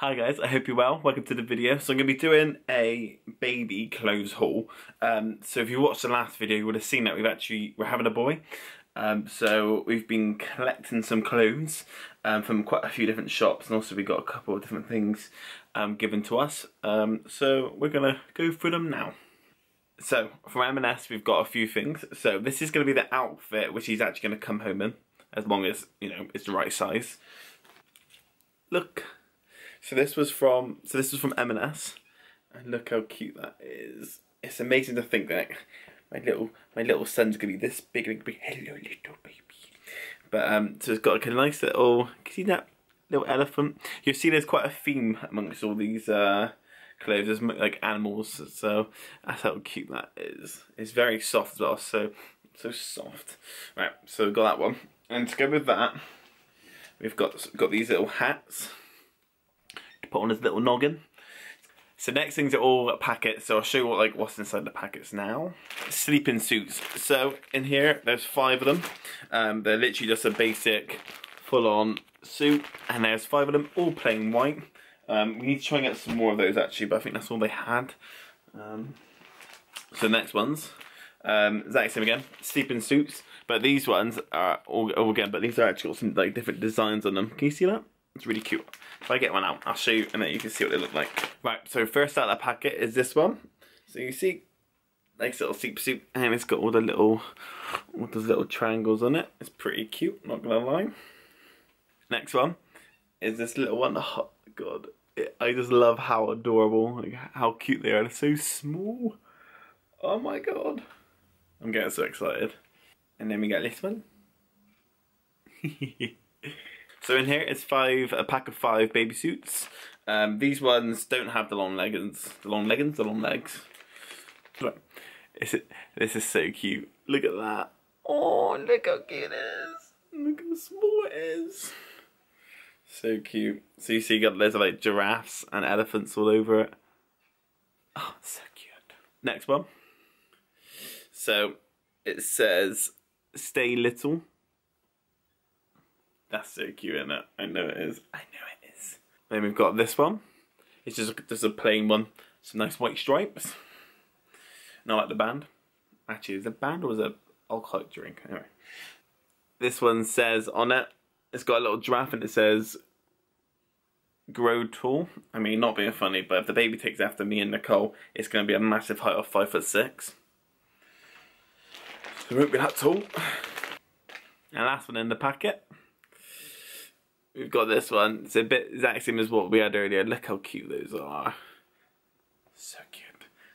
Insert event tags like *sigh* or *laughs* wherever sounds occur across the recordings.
Hi guys, I hope you're well. Welcome to the video. So I'm going to be doing a baby clothes haul. Um, so if you watched the last video, you would have seen that we've actually, we're having a boy. Um, so we've been collecting some clothes um, from quite a few different shops and also we got a couple of different things um, given to us. Um, so we're going to go through them now. So from M&S we've got a few things. So this is going to be the outfit which he's actually going to come home in as long as, you know, it's the right size. Look. So this was from so this was from M&S, and look how cute that is. It's amazing to think that my little my little son's gonna be this big and be hello little baby. But um, so it's got like a nice little. See that little elephant? You see, there's quite a theme amongst all these uh, clothes. There's like animals, so that's how cute that is. It's very soft as well. So so soft. Right, so we've got that one, and to go with that, we've got got these little hats put on his little noggin. So next things are all packets, so I'll show you what like what's inside the packets now. Sleeping suits. So in here, there's five of them. Um, they're literally just a basic full-on suit, and there's five of them, all plain white. Um, we need to try and get some more of those actually, but I think that's all they had. Um, so next ones, um, exact same again, sleeping suits, but these ones are all, all again, but these are actually got some like different designs on them. Can you see that? It's really cute. If I get one out, I'll show you and then you can see what they look like. Right, so first out of the packet is this one. So you see, nice little sleepsuit and it's got all the little, all those little triangles on it. It's pretty cute, not gonna lie. Next one is this little one. Oh god, it, I just love how adorable, like how cute they are. They're so small. Oh my god. I'm getting so excited. And then we got this one. *laughs* So in here it's five, a pack of five baby suits. Um, these ones don't have the long leggings, the long leggings, the long legs. Look, is it, this is so cute. Look at that. Oh, look how cute it is. Look how small it is. So cute. So you see you got there's like giraffes and elephants all over it. Oh, so cute. Next one. So it says, stay little that's so cute, isn't it? I know it is. I know it is. Then we've got this one. It's just, just a plain one. Some nice white stripes. Not like the band. Actually, is a band or is it alcoholic drink? Anyway. This one says on it, it's got a little giraffe and it says grow tall. I mean, not being funny, but if the baby takes after me and Nicole, it's going to be a massive height of five foot six. So it won't be that tall. And last one in the packet we've got this one. It's a bit exact same as what we had earlier. Look how cute those are. So cute.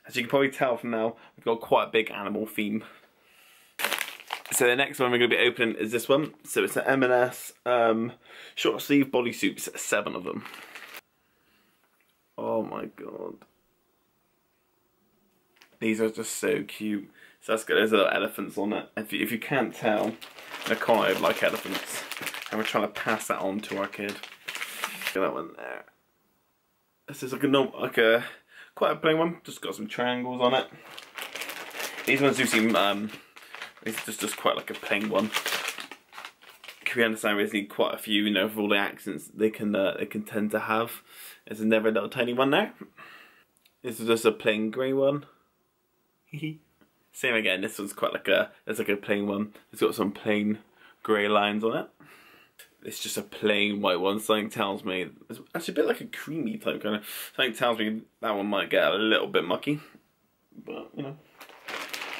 As you can probably tell from now, we've got quite a big animal theme. So the next one we're going to be opening is this one. So it's an M&S um, short sleeve bodysuits, seven of them. Oh my god. These are just so cute. So that's good. There's little elephants on it. If you, if you can't tell, they're kind of like elephants and we're trying to pass that on to our kid. Look at that one there. This is like a like a quite a plain one. Just got some triangles on it. These ones do seem um, these just just quite like a plain one. Can we understand we need quite a few, you know, for all the accents they can uh, they can tend to have. There's never a little tiny one there. This is just a plain grey one. Same again, this one's quite like a, it's like a plain one. It's got some plain grey lines on it it's just a plain white one. Something tells me it's actually a bit like a creamy type kind of. Something tells me that one might get a little bit mucky, but you know,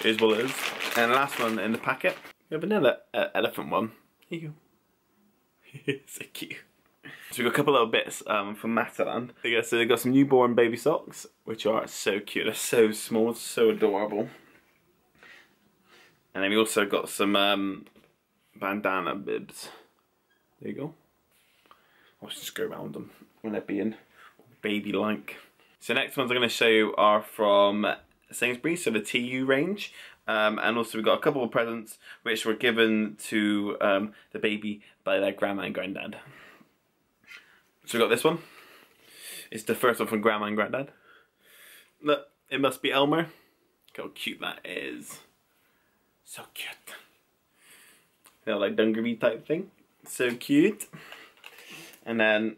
it is what it is. And last one in the packet, we have another uh, elephant one. Here so *laughs* cute. So we've got a couple little bits um, from Matalan. So they've got some newborn baby socks, which are so cute. They're so small, so adorable. And then we also got some um, bandana bibs. There you go. I'll just go around them when they're being baby-like. So next ones I'm going to show you are from Sainsbury's, so the TU range. Um, and also we've got a couple of presents which were given to um, the baby by their grandma and granddad. So we got this one. It's the first one from grandma and granddad. Look, it must be Elmer. Look how cute that is. So cute. You know, like dungaree type thing so cute. And then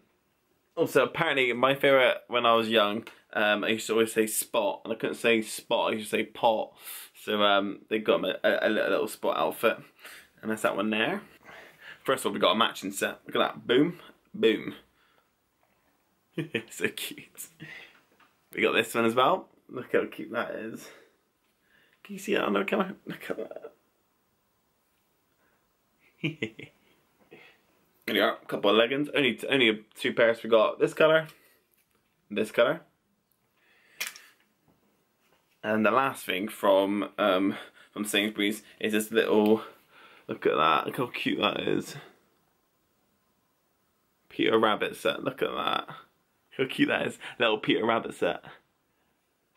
Also, apparently, my favourite when I was young, um, I used to always say spot, and I couldn't say spot, I used to say pot. So um, they got me a, a, a, little spot outfit, and that's that one there. First of all, we got a matching set. Look at that, boom, boom. *laughs* so cute. We got this one as well. Look how cute that is. Can you see it on the camera? Look at that. *laughs* there are, a couple of leggings. Only only two pairs we got. This colour, this colour. And the last thing from um, from Sainsbury's is this little. Look at that! Look how cute that is. Peter Rabbit set. Look at that. How cute that is. Little Peter Rabbit set.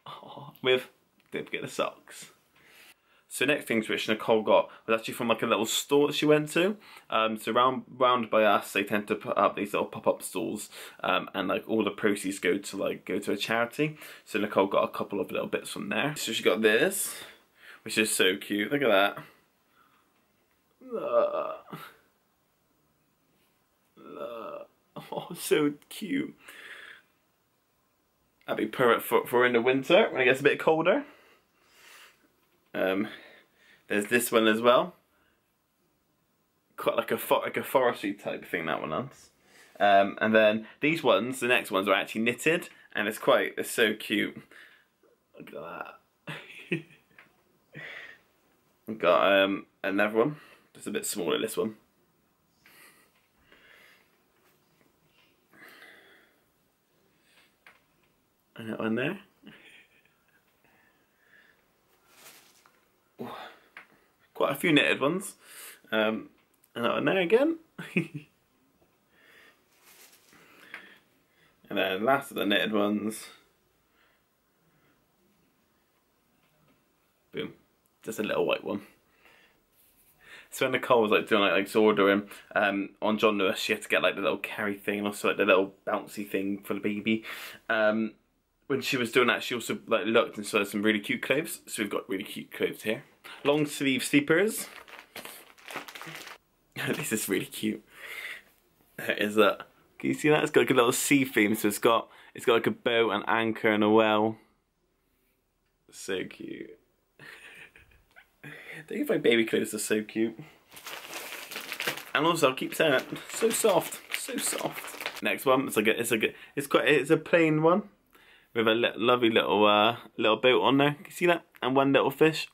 Oh, *laughs* with don't forget the socks. So next things which Nicole got was actually from like a little store that she went to. Um, so round round by us, they tend to put up these little pop up stalls, um, and like all the proceeds go to like go to a charity. So Nicole got a couple of little bits from there. So she got this, which is so cute. Look at that. Look. Look. Oh, *laughs* so cute. That'd be perfect for, for in the winter when it gets a bit colder. Um, there's this one as well. Quite like a like a forestry type thing that one is. Um, and then these ones, the next ones are actually knitted, and it's quite it's so cute. Look at that. *laughs* Got um, another one, just a bit smaller. This one. And that one there. Quite a few knitted ones. Um, and that one there again. *laughs* and then last of the knitted ones. Boom. Just a little white one. So when Nicole was like doing like, like ordering um, on John Lewis, she had to get like the little carry thing and also like the little bouncy thing for the baby. Um, when she was doing that, she also like looked and saw some really cute clothes. So we've got really cute clothes here long sleeve sleepers. *laughs* this is really cute. Is that? Can you see that? It's got like a little sea theme, so it's got it's got like a boat, an anchor, and a well. So cute. *laughs* Don't you find baby clothes are so cute? And also, I'll keep saying it, so soft, so soft. Next one, it's like a, it's like a, it's quite, it's a plain one with a lovely little uh, little boat on there. Can you see that? And one little fish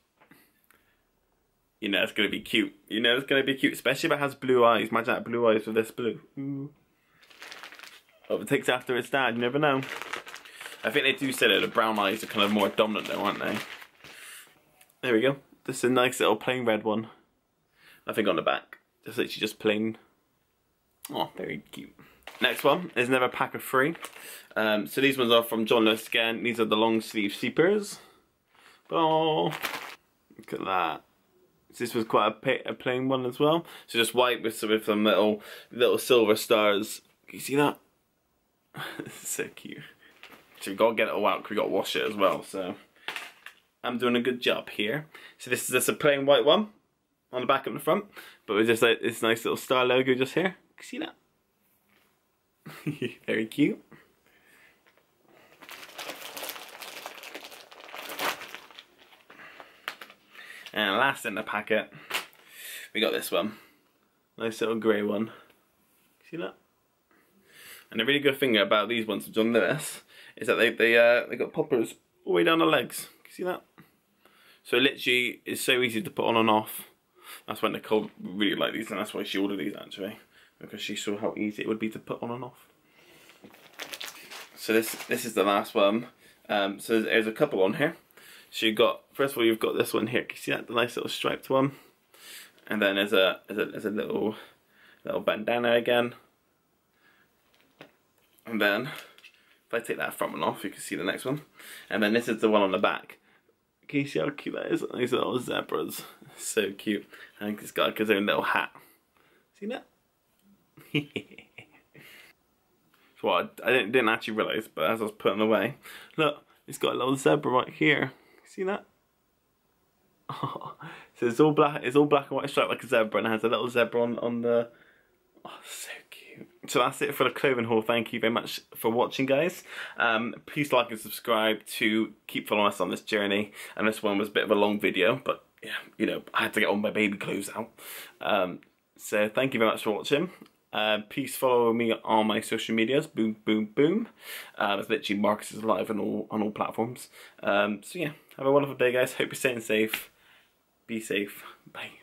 you know it's going to be cute. You know it's going to be cute, especially if it has blue eyes. Imagine that blue eyes with this blue. Ooh. Oh, it takes after its dad, you never know. I think they do say that the brown eyes are kind of more dominant though, aren't they? There we go. This is a nice little plain red one. I think on the back. Just literally just plain. Oh, very cute. Next one is another pack of three. Um, so these ones are from John Lewis again. These are the long sleeve sleepers. Oh, look at that this was quite a, a plain one as well. So just white with some, with some little little silver stars. Can you see that? *laughs* so cute. So we've got to get it all out. We got to wash it as well. So I'm doing a good job here. So this is just a plain white one on the back and the front, but with just like this nice little star logo just here. Can you see that? *laughs* Very cute. And last in the packet, we got this one. Nice little grey one. See that? And a really good thing about these ones from John Lewis is that they they uh, they got poppers all the way down the legs. See that? So it literally, it's so easy to put on and off. That's why Nicole really liked these, and that's why she ordered these actually, because she saw how easy it would be to put on and off. So this this is the last one. Um, so there's, there's a couple on here. So you've got, first of all, you've got this one here. Can you see that? The nice little striped one. And then there's a, there's a, there's a little, little bandana again. And then, if I take that front one off, you can see the next one. And then this is the one on the back. Can you see how cute that is? These little zebras. *laughs* So cute. Think it's got his own little hat. See that? *laughs* so I, I didn't, didn't actually realise, but as I was putting away, look, it's got a little zebra right here. See that? Oh, *laughs* so it's all black. It's all black and white striped like a zebra, and it has a little zebra on on the. Oh, so cute. so that's it for the clothing haul. Thank you very much for watching, guys. Um, please like and subscribe to keep following us on this journey. And this one was a bit of a long video, but yeah, you know, I had to get all my baby clothes out. Um, so thank you very much for watching. Uh, please follow me on my social medias. Boom, boom, boom. Uh, it's literally Marcus is live on all on all platforms. Um, so yeah, have a wonderful day, guys. Hope you're staying safe. Be safe. Bye.